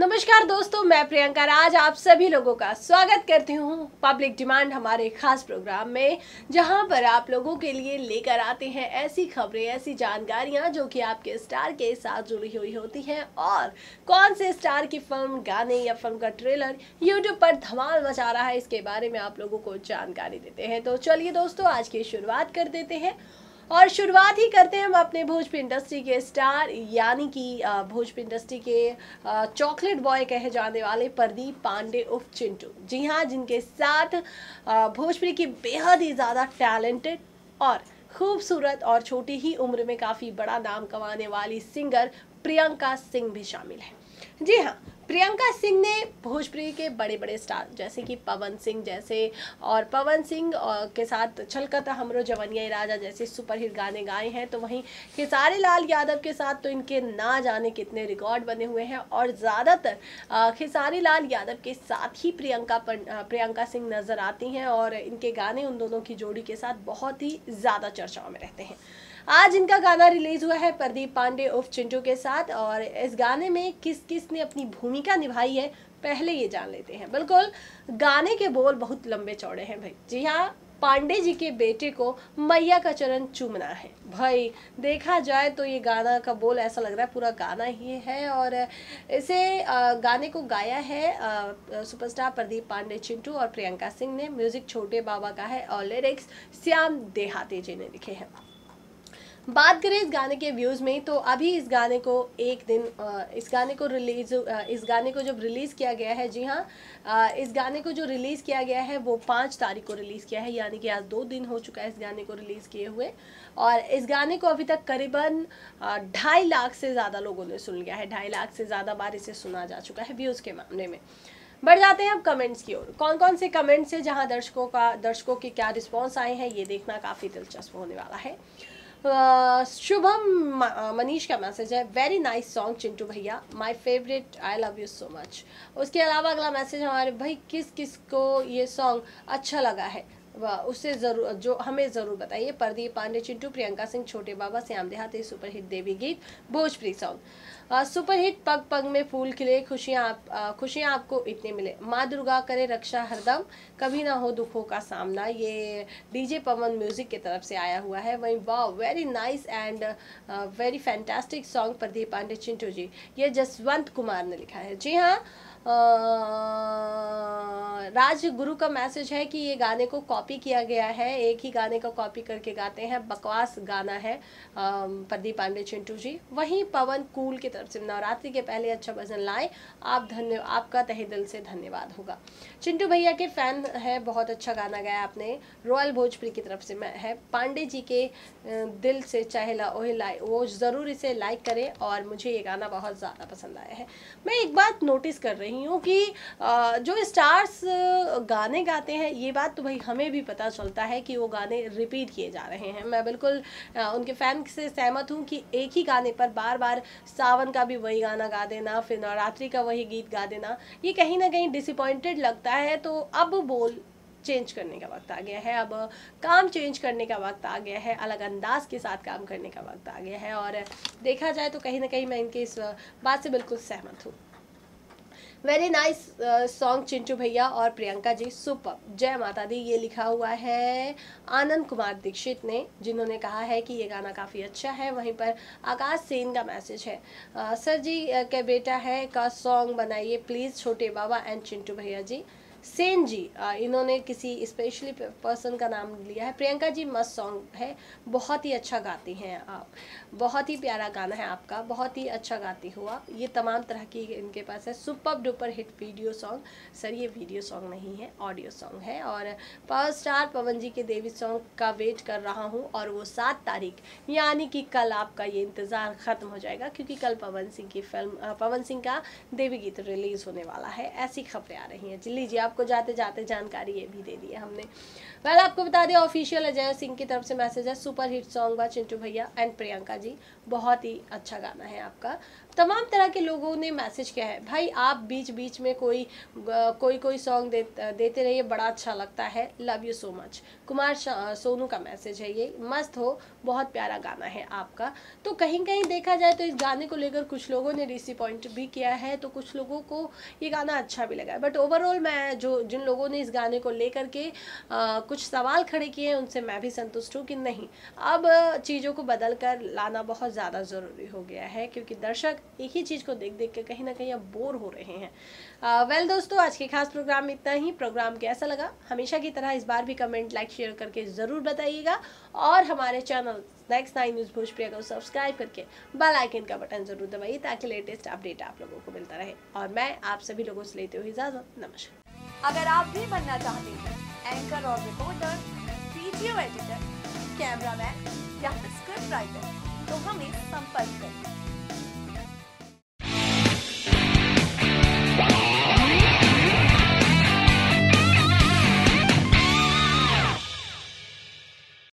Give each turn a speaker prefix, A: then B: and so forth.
A: नमस्कार दोस्तों, मैं प्रियंका राज, आप सभी लोगों का स्वागत करती हूँ पब्लिक डिमांड हमारे खास प्रोग्राम में, जहाँ पर आप लोगों के लिए लेकर आते हैं ऐसी खबरें, ऐसी जानकारियाँ जो कि आपके स्टार के साथ जुड़ी हुई होती हैं और कौन से स्टार की फ़िल्म, गाने या फ़िल्म का ट्रेलर यूट्यूब पर धमाल मचा रहा है, इसके बारे में आप लोगों को जानकारी देते हैं। तो चलिए दोस्तों, आज की शुरुआत कर देते हैं और शुरुआत ही करते हैं हम अपने भोजपुरी इंडस्ट्री के स्टार, यानी कि भोजपुरी इंडस्ट्री के चॉकलेट बॉय कहे जाने वाले प्रदीप पांडे उफ चिंटू। जी हाँ जिनके साथ भोजपुरी की बेहद ही ज़्यादा टैलेंटेड और खूबसूरत और छोटी ही उम्र में काफ़ी बड़ा नाम कमाने वाली सिंगर प्रियंका सिंह भी शामिल है। जी हाँ प्रियंका सिंह ने भोजपुरी के बड़े बड़े स्टार, जैसे कि पवन सिंह जैसे, और पवन सिंह के साथ छलकता हमरो जवनिया राजा जैसे सुपरहिट गाने गाए हैं तो वहीं खेसारी लाल यादव के साथ तो इनके ना जाने कितने रिकॉर्ड बने हुए हैं, और ज़्यादातर खेसारी लाल यादव के साथ ही प्रियंका प्रियंका सिंह नज़र आती हैं, और इनके गाने उन दोनों की जोड़ी के साथ बहुत ही ज़्यादा चर्चाओं में रहते हैं। आज इनका गाना रिलीज़ हुआ है प्रदीप पांडे उफ चिंटू के साथ और इस गाने में किस किस ने अपनी भूमिका निभाई है, पहले ये जान लेते हैं। बिल्कुल, गाने के बोल बहुत लंबे चौड़े हैं भाई। जी हाँ पांडे जी के बेटे को मैया का चरण चूमना है। भाई, देखा जाए तो ये गाना का बोल ऐसा लग रहा है, पूरा गाना ही है और इसे गाने को गाया है सुपरस्टार प्रदीप पांडे, चिंटू और प्रियंका सिंह ने। म्यूज़िक छोटे बाबा का है और लिरिक्स श्याम देहाती जी ने लिखे हैं। बात करें इस गाने के व्यूज़ में तो अभी इस गाने को एक दिन इस गाने को रिलीज़ इस गाने को जब रिलीज़ किया गया है, जी हाँ इस गाने को जो रिलीज़ किया गया है, वो पाँच तारीख को रिलीज़ किया है, यानी कि आज दो दिन हो चुका है इस गाने को रिलीज़ किए हुए। और इस गाने को अभी तक करीबन ढाई लाख से ज़्यादा लोगों ने सुन लिया है, ढाई लाख से ज़्यादा बार इसे सुना जा चुका है व्यूज़ के मामले में। बढ़ जाते हैं अब कमेंट्स की ओर। कौन कौन से कमेंट्स हैं जहाँ दर्शकों का, दर्शकों के क्या रिस्पांस आए हैं, ये देखना काफ़ी दिलचस्प होने वाला है। शुभम मनीष का मैसेज है वेरी नाइस सॉन्ग चिंटू भैया my favourite I love you so much उसके अलावा अगला मैसेज हमारे, भाई किस किस को ये सॉन्ग अच्छा लगा है? उससे ज़रूर, जो हमें ज़रूर बताइए, प्रदीप पांडे, चिंटू, प्रियंका सिंह, छोटे बाबा, श्याम देहाती सुपरहिट देवी गीत, भोजपुरी सॉन्ग सुपरहिट पग पग में फूल खिले, खुशियाँ आप खुशियाँ आपको इतने मिले। माँ दुर्गा करे रक्षा हरदम, कभी ना हो दुखों का सामना। ये डीजे पवन म्यूज़िक की तरफ़ से आया हुआ है। वहीं वाह very nice and very fantastic song Pradeep Pandey, Chintu ji. ये जसवंत कुमार ने लिखा है। जी हाँ राज गुरु का मैसेज है कि ये गाने को कॉपी किया गया है। एक ही गाने को कॉपी करके गाते हैं। बकवास गाना है प्रदीप पांडे चिंटू जी। वहीं पवन कूल की तरफ़ से नवरात्रि के पहले अच्छा भजन लाए। आप धन्य, आपका तहे दिल से धन्यवाद होगा। चिंटू भैया के फ़ैन है, बहुत अच्छा गाना गाया आपने। रॉयल भोजपुरी की तरफ़ से मैं है। पांडे जी के दिल से चाहे ला ओहे लाए, वो ज़रूर इसे लाइक करें और मुझे ये गाना बहुत ज़्यादा पसंद आया है। मैं एक बात नोटिस कर रही रही हूँ कि जो स्टार्स गाने गाते हैं, ये बात तो भाई हमें भी पता चलता है कि वो गाने रिपीट किए जा रहे हैं। मैं बिल्कुल उनके फ़ैन से सहमत हूँ कि एक ही गाने पर बार बार सावन का भी वही गाना गा देना, फिर नवरात्रि का वही गीत गा देना, ये कहीं ना कहीं डिसअपॉइंटेड लगता है। तो अब बोल चेंज करने का वक्त आ गया है। अब काम चेंज करने का वक्त आ गया है। अलग अंदाज के साथ काम करने का वक्त आ गया है। और देखा जाए तो कहीं ना कहीं मैं इनके इस बात से बिल्कुल सहमत हूँ। वेरी नाइस सॉन्ग चिंटू भैया और प्रियंका जी सुपर जय माता दी ये लिखा हुआ है आनंद कुमार दीक्षित ने जिन्होंने कहा है कि ये गाना काफ़ी अच्छा है। वहीं पर आकाश सेन का मैसेज है। Uh, सर जी uh, के बेटा है का सॉन्ग बनाइए प्लीज़ छोटे बाबा एंड चिंटू भैया जी। सेन जी इन्होंने किसी स्पेशली पर्सन का नाम लिया है। प्रियंका जी, मस्त सॉन्ग है। बहुत ही अच्छा गाती हैं आप। बहुत ही प्यारा गाना है आपका। बहुत ही अच्छा गाती हो आप। ये तमाम तरह की इनके पास है। Super duper hit video song sir, ये वीडियो सॉन्ग नहीं है। ऑडियो सॉन्ग है। और पावर स्टार पवन जी के देवी सॉन्ग का वेट कर रहा हूँ। और वो सात तारीख, यानी कि कल आपका ये इंतज़ार ख़त्म हो जाएगा। क्योंकि कल पवन सिंह की फ़िल्म पवन सिंह का देवी गीत रिलीज़ होने वाला है। ऐसी खबरें आ रही हैं। जी, लीजिए आपको जाते जाते जानकारी ये भी दे दी है हमने। वेल आपको बता दें ऑफिशियल अजय सिंह की तरफ़ से मैसेज है सुपर हिट सॉन्ग बा चिंटू भैया एंड प्रियंका जी। बहुत ही अच्छा गाना है आपका। तमाम तरह के लोगों ने मैसेज किया है। भाई आप बीच बीच में कोई कोई कोई सॉन्ग दे, देते रहिए बड़ा अच्छा लगता है। Love you so much Kumar Sonu का मैसेज है ये। मस्त हो बहुत प्यारा गाना है आपका। तो कहीं कहीं देखा जाए तो इस गाने को लेकर कुछ लोगों ने डिसअपॉइंट भी किया है तो कुछ लोगों को ये गाना अच्छा भी लगा बट ओवरऑल मैं जो जिन लोगों ने इस गाने को लेकर के आ, कुछ सवाल खड़े किए हैं उनसे मैं भी संतुष्ट हूँ कि नहीं। अब चीज़ों को बदल कर लाना बहुत ज़्यादा ज़रूरी हो गया है क्योंकि दर्शक एक ही चीज़ को देख देख के कहीं ना कहीं अब बोर हो रहे हैं। वेल दोस्तों, आज के खास प्रोग्राम में इतना ही। प्रोग्राम कैसा लगा? हमेशा की तरह इस बार भी कमेंट लाइक शेयर करके ज़रूर बताइएगा। और हमारे channel next nine news Bhojpriya को सब्सक्राइब करके बेल आइकन का बटन ज़रूर दबाइए ताकि लेटेस्ट अपडेट आप लोगों को मिलता रहे। और मैं आप सभी लोगों से लेते हुए इजाज़त। नमस्कार।
B: अगर आप भी बनना चाहते हैं एंकर और रिपोर्टर वीडियो एडिटर कैमरामैन या स्क्रिप्ट राइटर तो हमें संपर्क करें।